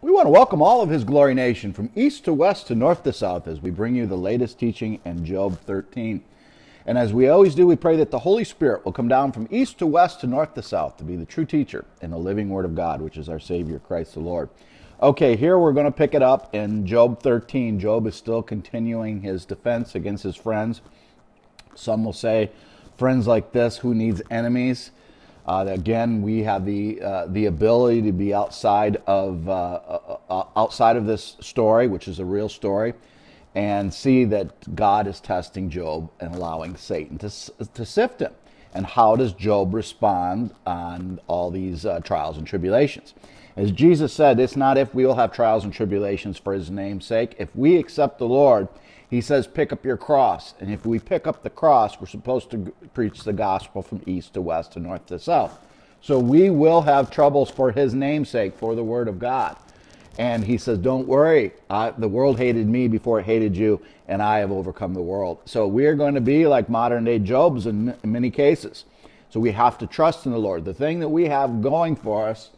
We want to welcome all of His Glory Nation from east to west to north to south as we bring you the latest teaching in Job 13. And as we always do, we pray that the Holy Spirit will come down from east to west to north to south to be the true teacher and the living Word of God, which is our Savior, Christ the Lord. Okay, here we're going to pick it up in Job 13. Job is still continuing his defense against his friends. Some will say, friends like this, who needs enemies? Uh, again, we have the uh, the ability to be outside of uh, uh, uh, outside of this story, which is a real story, and see that God is testing Job and allowing Satan to to sift him. And how does Job respond on all these uh, trials and tribulations? As Jesus said, it's not if we will have trials and tribulations for His name's sake. If we accept the Lord, He says, pick up your cross. And if we pick up the cross, we're supposed to preach the gospel from east to west to north to south. So we will have troubles for His namesake, for the Word of God. And he says, Don't worry, I, the world hated me before it hated you, and I have overcome the world. So we're going to be like modern day Jobs in, in many cases. So we have to trust in the Lord. The thing that we have going for us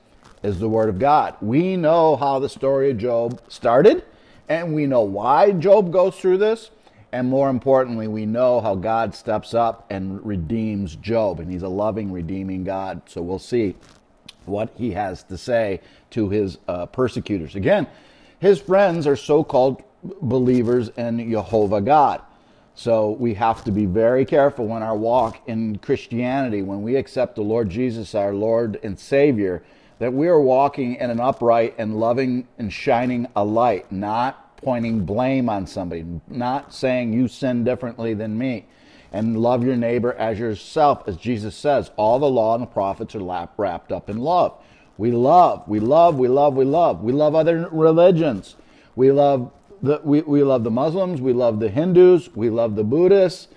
is the Word of God. We know how the story of Job started, and we know why Job goes through this. And more importantly, we know how God steps up and redeems Job, and He's a loving, redeeming God. So we'll see what He has to say to His uh, persecutors. Again, His friends are so called believers in Jehovah God. So we have to be very careful when our walk in Christianity, when we accept the Lord Jesus, our Lord and Savior, that we are walking in an upright and loving and shining a light, not pointing blame on somebody, not saying you sin differently than me. And love your neighbor as yourself, as Jesus says. All the law and the prophets are wrapped up in love. We love, we love, we love, we love. We love other religions. We love the, we, we love the Muslims, we love the Hindus, we love the Buddhists.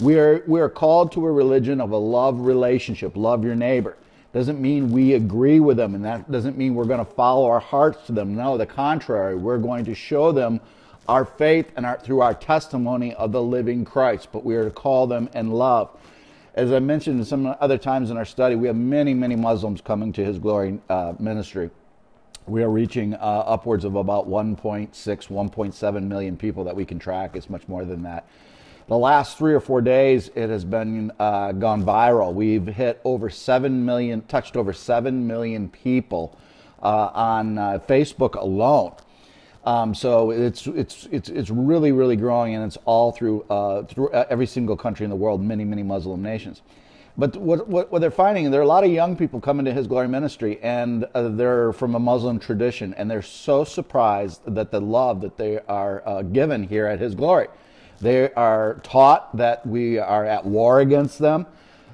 We are, we are called to a religion of a love relationship. Love your neighbor doesn't mean we agree with them, and that doesn't mean we're going to follow our hearts to them. No, the contrary. We're going to show them our faith and our, through our testimony of the living Christ, but we are to call them in love. As I mentioned some other times in our study, we have many, many Muslims coming to His Glory uh, ministry. We are reaching uh, upwards of about 1.6, 1.7 million people that we can track. It's much more than that the last three or four days, it has been uh, gone viral. We've hit over seven million, touched over seven million people uh, on uh, Facebook alone. Um, so it's it's it's it's really really growing, and it's all through uh, through uh, every single country in the world, many many Muslim nations. But what, what, what they're finding, there are a lot of young people coming to His Glory Ministry, and uh, they're from a Muslim tradition, and they're so surprised that the love that they are given here at His Glory. They are taught that we are at war against them.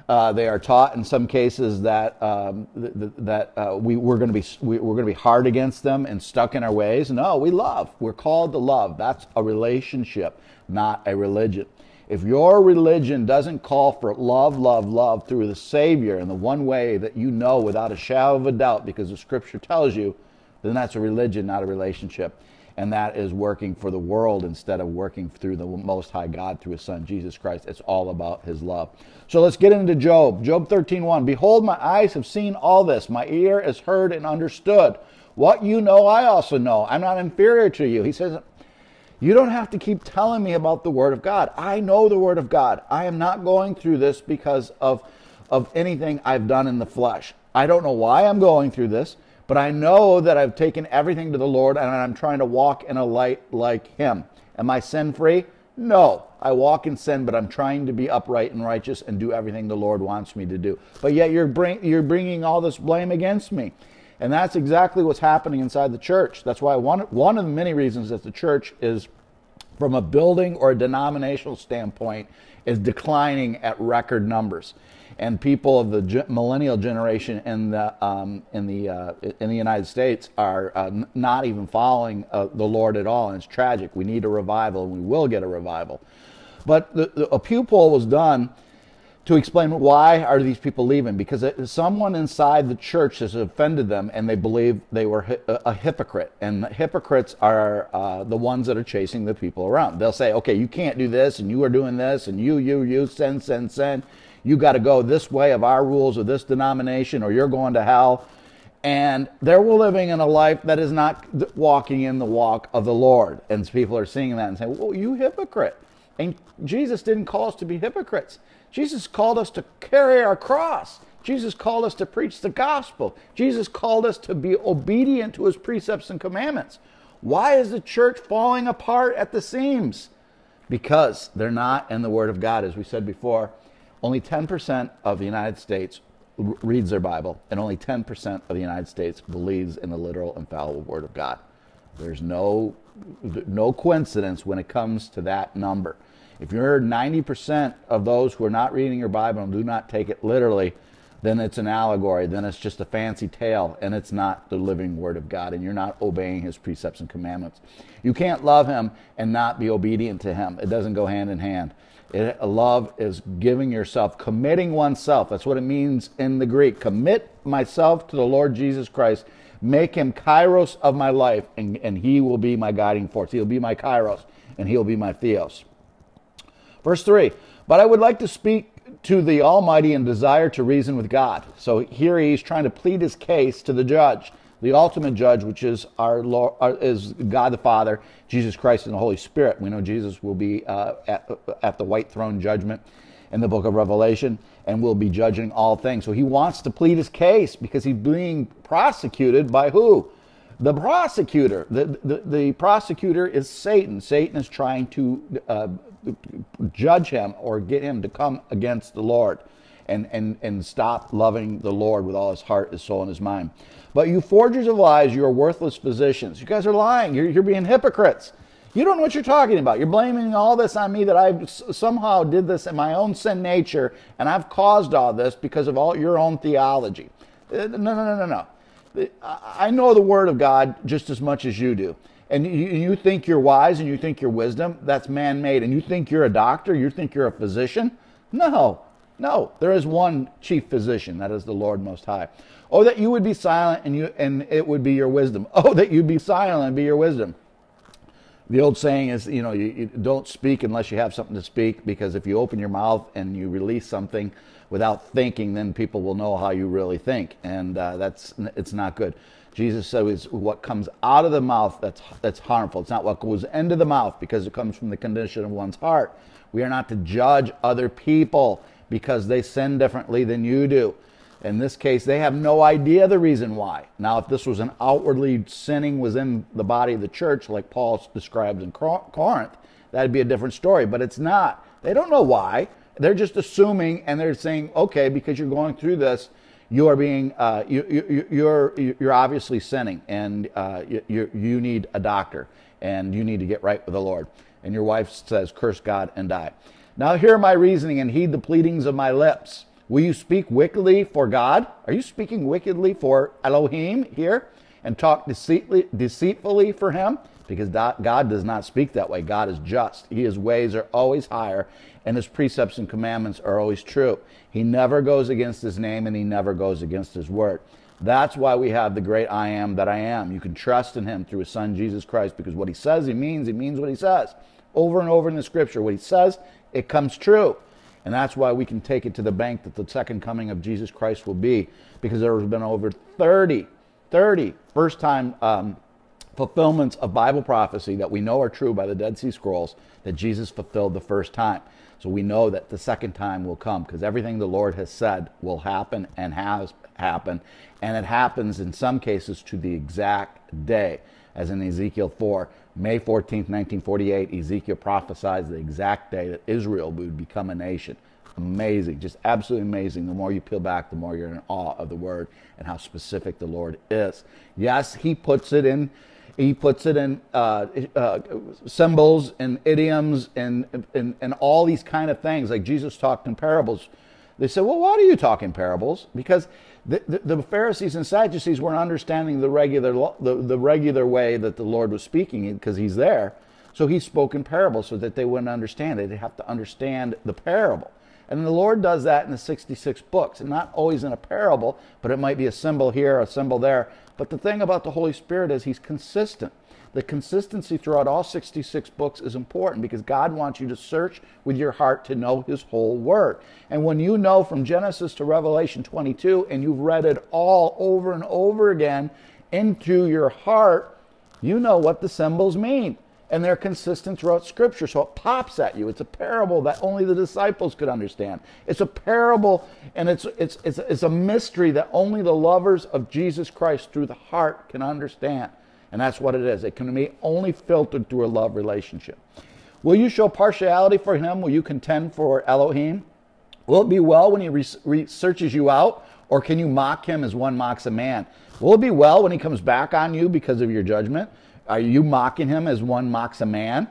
Uh, they are taught in some cases that um, th- th- that uh, we, we're going to be we, we're going to be hard against them and stuck in our ways. No, we love. We're called to love. That's a relationship, not a religion. If your religion doesn't call for love, love, love through the Savior in the one way that you know without a shadow of a doubt, because the Scripture tells you, then that's a religion, not a relationship and that is working for the world instead of working through the most high god through his son jesus christ. It's all about his love. So let's get into job. Job 13.1 behold my eyes have seen all this. My ear has heard and understood. What you know i also know. I'm not inferior to you. He says you don't have to keep telling me about the word of god. I know the word of god. I am not going through this because of of anything i've done in the flesh. I don't know why i'm going through this but I know that I've taken everything to the Lord and I'm trying to walk in a light like Him. Am I sin free? No. I walk in sin, but I'm trying to be upright and righteous and do everything the Lord wants me to do. But yet you're, bring, you're bringing all this blame against me. And that's exactly what's happening inside the church. That's why one, one of the many reasons that the church is, from a building or a denominational standpoint, is declining at record numbers and people of the millennial generation in the um, in the uh, in the United States are uh, not even following uh, the Lord at all, and it's tragic. We need a revival, and we will get a revival. But the, the, a Pew poll was done to explain why are these people leaving because it, someone inside the church has offended them and they believe they were a, hypocrite and hypocrites are uh, the ones that are chasing the people around they'll say okay you can't do this and you are doing this and you you you send send send you got to go this way of our rules of this denomination or you're going to hell. and they're living in a life that is not walking in the walk of the Lord. And people are seeing that and saying, Well, you hypocrite. And Jesus didn't call us to be hypocrites. Jesus called us to carry our cross. Jesus called us to preach the gospel. Jesus called us to be obedient to his precepts and commandments. Why is the church falling apart at the seams? Because they're not in the Word of God. As we said before, only 10% of the United States reads their Bible, and only 10% of the United States believes in the literal, and infallible Word of God. There's no, no coincidence when it comes to that number. If you're 90% of those who are not reading your Bible and do not take it literally, then it's an allegory. Then it's just a fancy tale, and it's not the living Word of God, and you're not obeying His precepts and commandments. You can't love Him and not be obedient to Him. It doesn't go hand in hand. It, love is giving yourself, committing oneself. That's what it means in the Greek. Commit myself to the Lord Jesus Christ. Make him kairos of my life, and, and he will be my guiding force. He'll be my kairos, and he'll be my theos. Verse 3 But I would like to speak to the Almighty and desire to reason with God. So here he's trying to plead his case to the judge, the ultimate judge, which is our Lord, uh, is God the Father, Jesus Christ, and the Holy Spirit. We know Jesus will be uh, at, at the white throne judgment in the book of Revelation and will be judging all things. So he wants to plead his case because he's being prosecuted by who? The prosecutor. The, the, the prosecutor is Satan. Satan is trying to uh, judge him or get him to come against the Lord and, and, and stop loving the Lord with all his heart, his soul, and his mind. But you forgers of lies, you are worthless physicians. You guys are lying. You're, you're being hypocrites. You don't know what you're talking about. You're blaming all this on me that I somehow did this in my own sin nature, and I've caused all this because of all your own theology. Uh, no, no, no, no, no. I know the Word of God just as much as you do and you, think you're wise and you think you're wisdom, that's man made. And you think you're a doctor, you think you're a physician? No, no. There is one chief physician, that is the Lord Most High. Oh, that you would be silent and, you, and it would be your wisdom. Oh, that you'd be silent and be your wisdom. The old saying is, you know, you, you don't speak unless you have something to speak, because if you open your mouth and you release something without thinking, then people will know how you really think, and uh, that's it's not good. Jesus said it's what comes out of the mouth that's, that's harmful. It's not what goes into the mouth because it comes from the condition of one's heart. We are not to judge other people because they sin differently than you do. In this case, they have no idea the reason why. Now, if this was an outwardly sinning within the body of the church, like Paul describes in Corinth, that'd be a different story. But it's not. They don't know why. They're just assuming and they're saying, okay, because you're going through this, you are being uh, you, you, you're you're obviously sinning and uh, you, you need a doctor and you need to get right with the lord and your wife says curse god and die now hear my reasoning and heed the pleadings of my lips will you speak wickedly for god are you speaking wickedly for elohim here and talk deceitfully, deceitfully for him because God does not speak that way. God is just. His ways are always higher, and his precepts and commandments are always true. He never goes against his name, and he never goes against his word. That's why we have the great I am that I am. You can trust in him through his son, Jesus Christ, because what he says, he means, he means what he says. Over and over in the scripture, what he says, it comes true. And that's why we can take it to the bank that the second coming of Jesus Christ will be, because there has been over 30, 30 first time um, fulfillments of Bible prophecy that we know are true by the Dead Sea Scrolls that Jesus fulfilled the first time. So we know that the second time will come because everything the Lord has said will happen and has happened. And it happens in some cases to the exact day, as in Ezekiel 4. May 14th, 1948, Ezekiel prophesies the exact day that Israel would become a nation. Amazing, just absolutely amazing. The more you peel back, the more you're in awe of the word and how specific the Lord is. Yes, he puts it in he puts it in uh, uh, symbols and idioms and, and, and all these kind of things. Like Jesus talked in parables. They said, well, why do you talk in parables? Because the, the, the Pharisees and Sadducees weren't understanding the regular, the, the regular way that the Lord was speaking because he's there. So he spoke in parables so that they wouldn't understand it. They have to understand the parable. And the Lord does that in the 66 books, and not always in a parable, but it might be a symbol here, a symbol there. But the thing about the Holy Spirit is He's consistent. The consistency throughout all 66 books is important because God wants you to search with your heart to know His whole Word. And when you know from Genesis to Revelation 22 and you've read it all over and over again into your heart, you know what the symbols mean. And they're consistent throughout Scripture. So it pops at you. It's a parable that only the disciples could understand. It's a parable and it's, it's, it's, it's a mystery that only the lovers of Jesus Christ through the heart can understand. And that's what it is. It can be only filtered through a love relationship. Will you show partiality for him? Will you contend for Elohim? Will it be well when he re- re- searches you out? Or can you mock him as one mocks a man? Will it be well when he comes back on you because of your judgment? Are you mocking him as one mocks a man?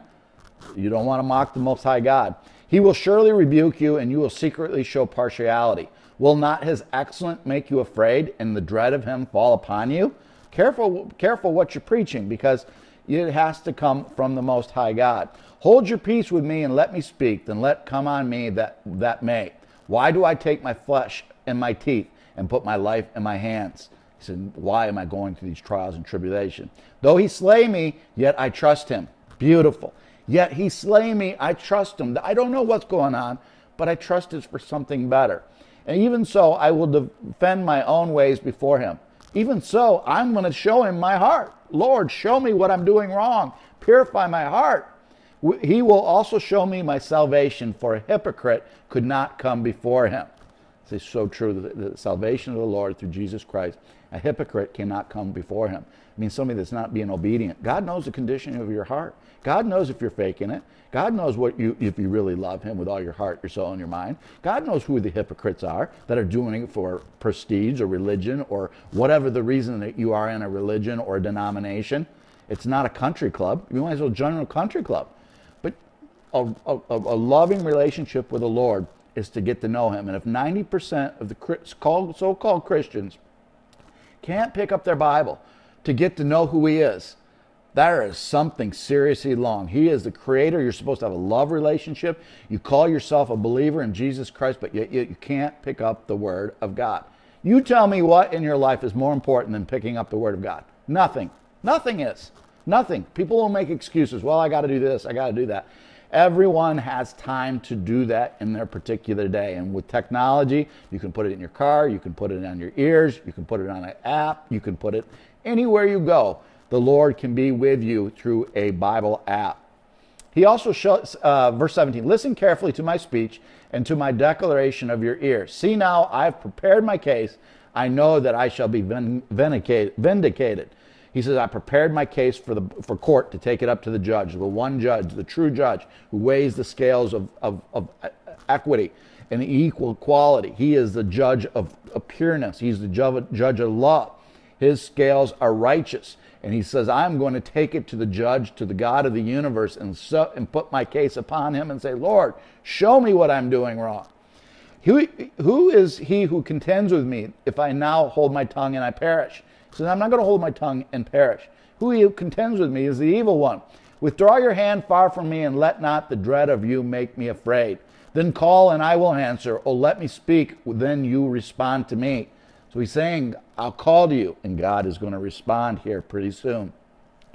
You don't want to mock the Most High God. He will surely rebuke you, and you will secretly show partiality. Will not his excellence make you afraid, and the dread of him fall upon you? Careful, careful what you're preaching because it has to come from the Most High God. Hold your peace with me and let me speak, then let come on me that, that may. Why do I take my flesh and my teeth and put my life in my hands? He said, Why am I going through these trials and tribulation? Though he slay me, yet I trust him. Beautiful. Yet he slay me, I trust him. I don't know what's going on, but I trust it's for something better. And even so, I will defend my own ways before him. Even so, I'm going to show him my heart. Lord, show me what I'm doing wrong. Purify my heart. He will also show me my salvation, for a hypocrite could not come before him. Is so true. That the, salvation of the Lord through Jesus Christ. A hypocrite cannot come before him. I mean, somebody that's not being obedient. God knows the condition of your heart. God knows if you're faking it. God knows what you if you really love Him with all your heart, your soul, and your mind. God knows who the hypocrites are that are doing it for prestige or religion or whatever the reason that you are in a religion or a denomination. It's not a country club. You might as well join a country club. But a, a, a loving relationship with the Lord is to get to know Him. And if 90% of the so-called Christians can't pick up their Bible to get to know who He is, there is something seriously wrong. He is the creator. You're supposed to have a love relationship. You call yourself a believer in Jesus Christ, but you, you can't pick up the Word of God. You tell me what in your life is more important than picking up the Word of God. Nothing. Nothing is. Nothing. People will make excuses. Well, I got to do this. I got to do that. Everyone has time to do that in their particular day. And with technology, you can put it in your car, you can put it on your ears, you can put it on an app, you can put it anywhere you go the Lord can be with you through a Bible app. He also shows, uh, verse 17, listen carefully to my speech and to my declaration of your ear. See now, I have prepared my case. I know that I shall be vindicated. He says, I prepared my case for, the, for court to take it up to the judge, the one judge, the true judge, who weighs the scales of, of, of equity and equal quality. He is the judge of, of pureness. He's the judge of love. His scales are righteous. And he says, I'm going to take it to the judge, to the God of the universe, and, so, and put my case upon him and say, Lord, show me what I'm doing wrong. Who, who is he who contends with me if I now hold my tongue and I perish? Says, I'm not going to hold my tongue and perish. Who contends with me is the evil one. Withdraw your hand far from me, and let not the dread of you make me afraid. Then call, and I will answer. Oh, let me speak, then you respond to me. So he's saying, I'll call to you. And God is going to respond here pretty soon.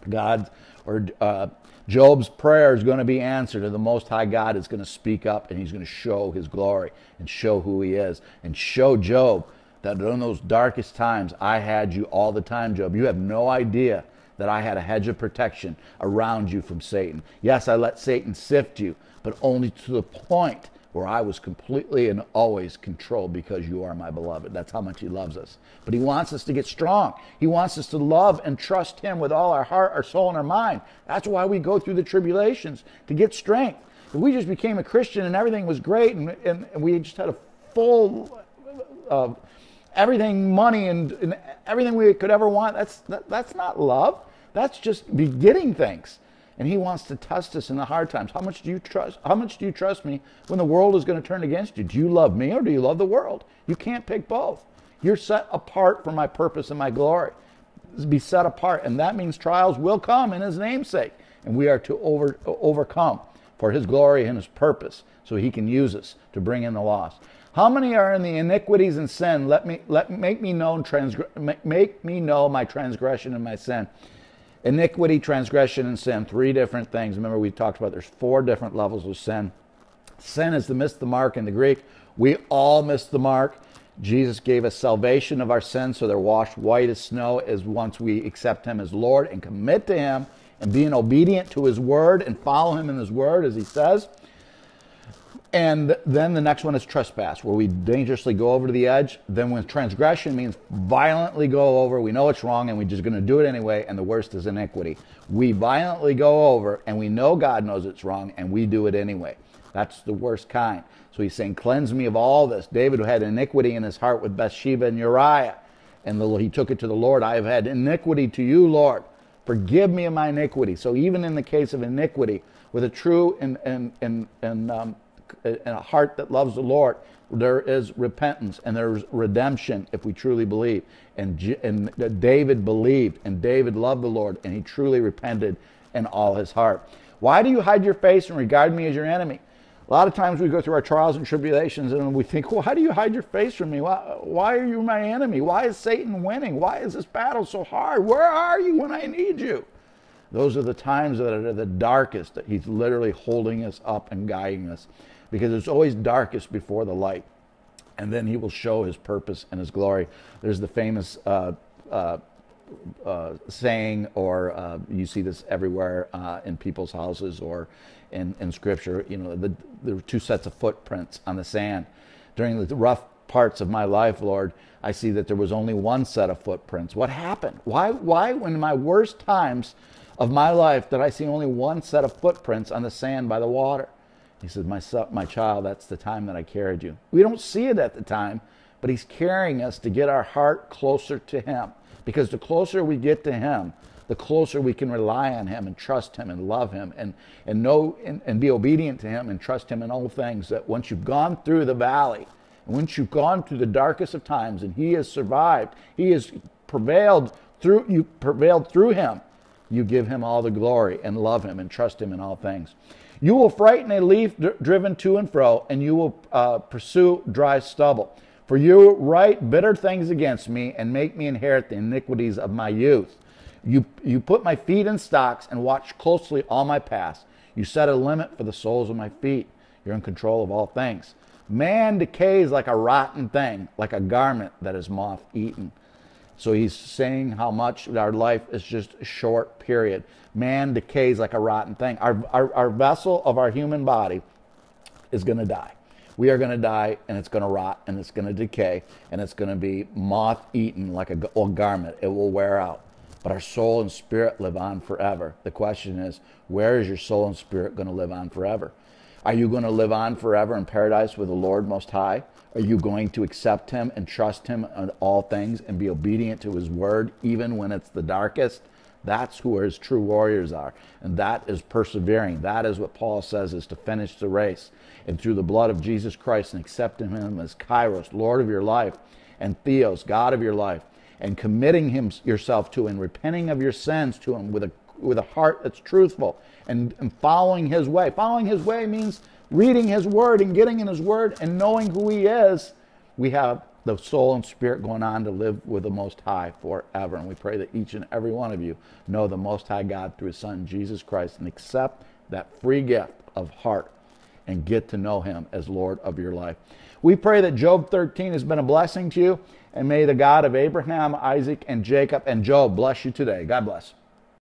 God or uh, Job's prayer is going to be answered, and the Most High God is going to speak up and he's going to show his glory and show who he is and show Job that in those darkest times, I had you all the time, Job. You have no idea that I had a hedge of protection around you from Satan. Yes, I let Satan sift you, but only to the point where I was completely and always controlled because you are my beloved. That's how much He loves us. But He wants us to get strong. He wants us to love and trust Him with all our heart, our soul, and our mind. That's why we go through the tribulations to get strength. If we just became a Christian and everything was great and, and, and we just had a full uh, everything, money, and, and, everything we could ever want, that's, that, that's not love. That's just beginning things and he wants to test us in the hard times. How much do you trust? How much do you trust me when the world is going to turn against you? Do you love me or do you love the world? You can't pick both. You're set apart for my purpose and my glory. Be set apart, and that means trials will come in His namesake, and we are to over, overcome. for his glory and his purpose, so he can use us to bring in the lost. How many are in the iniquities and sin? Let me let make me know transgr- make me know my transgression and my sin. Iniquity, transgression, and sin. Three different things. Remember, we talked about there's four different levels of sin. Sin is to miss the mark in the Greek. We all miss the mark. Jesus gave us salvation of our sins so they're washed white as snow as once we accept him as Lord and commit to him and being obedient to his word and follow him in his word as he says. And then the next one is trespass, where we dangerously go over to the edge. Then when transgression means violently go over, we know it's wrong and we're just going to do it anyway. And the worst is iniquity. We violently go over and we know God knows it's wrong and we do it anyway. That's the worst kind. So he's saying, Cleanse me of all this. David who had iniquity in his heart with Bathsheba and Uriah. And the, he took it to the Lord. I have had iniquity to you, Lord. Forgive me of my iniquity. So even in the case of iniquity, with a true and, and, and, and, um, and a heart that loves the Lord, there is repentance and there's redemption if we truly believe. And, and David believed, and David loved the Lord, and he truly repented in all his heart. Why do you hide your face and regard me as your enemy? A lot of times we go through our trials and tribulations and we think, well, how do you hide your face from me? Why, why are you my enemy? Why is Satan winning? Why is this battle so hard? Where are you when I need you? Those are the times that are the darkest that he's literally holding us up and guiding us because it's always darkest before the light. And then he will show his purpose and his glory. There's the famous uh, uh, uh, saying, or uh, you see this everywhere uh, in people's houses or in, in Scripture. You know, the, there were two sets of footprints on the sand. During the rough parts of my life, Lord, I see that there was only one set of footprints. What happened? Why, why, in my worst times of my life, did I see only one set of footprints on the sand by the water? He said, my, son, my child, that's the time that I carried you. We don't see it at the time, but He's carrying us to get our heart closer to Him. Because the closer we get to Him, the closer we can rely on Him and trust Him and love Him and, and know and, and be obedient to Him and trust Him in all things. That once you've gone through the valley, and once you've gone through the darkest of times, and He has survived, He has prevailed through you prevailed through Him. You give Him all the glory and love Him and trust Him in all things. You will frighten a leaf driven to and fro, and you will uh, pursue dry stubble. For you write bitter things against me and make me inherit the iniquities of my youth. You, you put my feet in stocks and watch closely all my paths. You set a limit for the soles of my feet. You're in control of all things. Man decays like a rotten thing, like a garment that is moth eaten. So he's saying how much our life is just a short period. Man decays like a rotten thing. Our, our, our vessel of our human body is going to die. We are going to die and it's going to rot and it's going to decay and it's going to be moth eaten like a old garment. It will wear out but our soul and spirit live on forever. The question is, where is your soul and spirit going to live on forever? Are you going to live on forever in paradise with the Lord Most High? Are you going to accept Him and trust Him in all things and be obedient to His word, even when it's the darkest? That's who His true warriors are. And that is persevering. That is what Paul says is to finish the race. And through the blood of Jesus Christ and accepting Him as Kairos, Lord of your life, and Theos, God of your life, and committing him, yourself to and repenting of your sins to him with a, with a heart that's truthful and, and following his way. Following his way means reading his word and getting in his word and knowing who he is. We have the soul and spirit going on to live with the Most High forever. And we pray that each and every one of you know the Most High God through His Son, Jesus Christ, and accept that free gift of heart and get to know Him as Lord of your life. We pray that Job 13 has been a blessing to you, and may the God of Abraham, Isaac, and Jacob and Job bless you today. God bless.